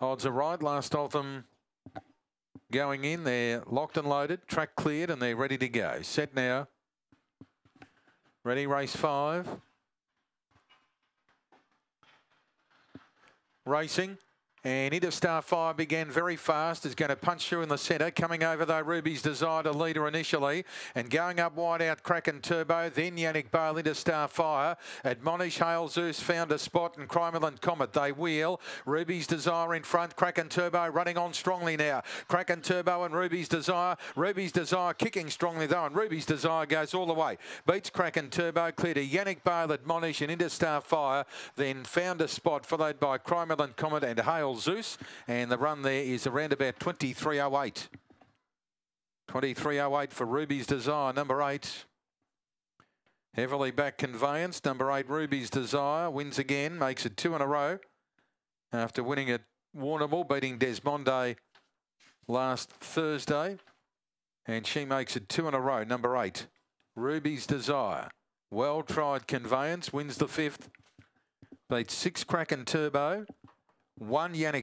Odds are right. Last of them going in. They're locked and loaded, track cleared, and they're ready to go. Set now. Ready, race five. Racing. And Interstar Fire began very fast. Is going to punch through in the centre. Coming over though, Ruby's Desire to leader initially. And going up wide out, Kraken Turbo. Then Yannick Bale, Interstar Fire. Admonish Hale Zeus found a spot. And Crimeland Comet, they wheel. Ruby's Desire in front. Kraken Turbo running on strongly now. Kraken Turbo and Ruby's Desire. Ruby's Desire kicking strongly though. And Ruby's Desire goes all the way. Beats Kraken Turbo. Clear to Yannick Bale, Admonish and Interstar Fire. Then found a spot followed by Crimeland Comet and Hale Zeus. And the run there is around about 23.08. 23.08 for Ruby's Desire, number eight. Heavily back conveyance, number eight, Ruby's Desire, wins again, makes it two in a row. After winning at Warrnambool, beating Desmonde last Thursday. And she makes it two in a row, number eight, Ruby's Desire. Well tried conveyance, wins the fifth. Beats six Kraken Turbo, one Yannick.